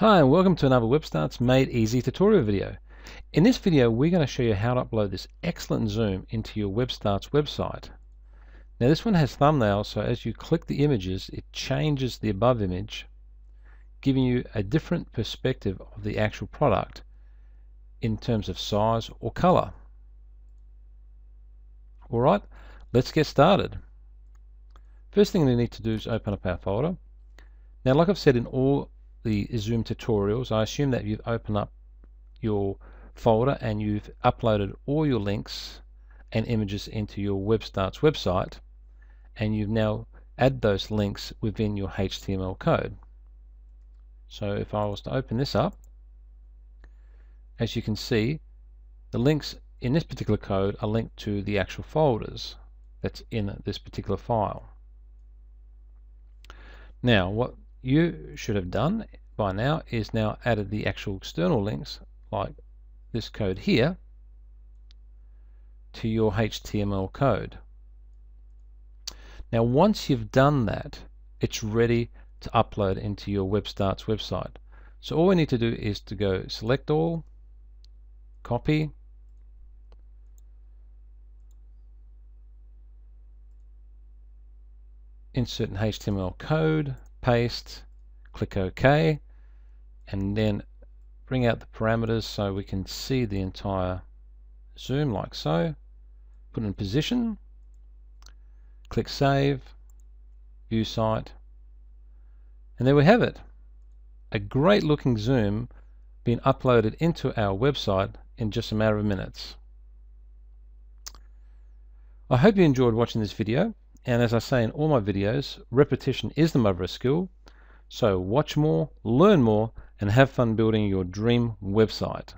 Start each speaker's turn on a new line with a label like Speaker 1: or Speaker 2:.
Speaker 1: Hi and welcome to another WebStarts Made Easy tutorial video. In this video we're going to show you how to upload this excellent zoom into your WebStarts website. Now this one has thumbnails so as you click the images it changes the above image giving you a different perspective of the actual product in terms of size or color. Alright, let's get started. First thing we need to do is open up our folder. Now like I've said in all the Zoom tutorials, I assume that you've opened up your folder and you've uploaded all your links and images into your WebStarts website and you've now add those links within your HTML code. So if I was to open this up, as you can see, the links in this particular code are linked to the actual folders that's in this particular file. Now, what you should have done by now is now added the actual external links like this code here to your HTML code. Now once you've done that it's ready to upload into your WebStarts website. So all we need to do is to go select all, copy, insert an HTML code, paste, click OK, and then bring out the parameters so we can see the entire zoom like so. Put in position, click Save, View Site, and there we have it. A great looking zoom being uploaded into our website in just a matter of minutes. I hope you enjoyed watching this video and as I say in all my videos repetition is the mother of skill so watch more, learn more, and have fun building your dream website.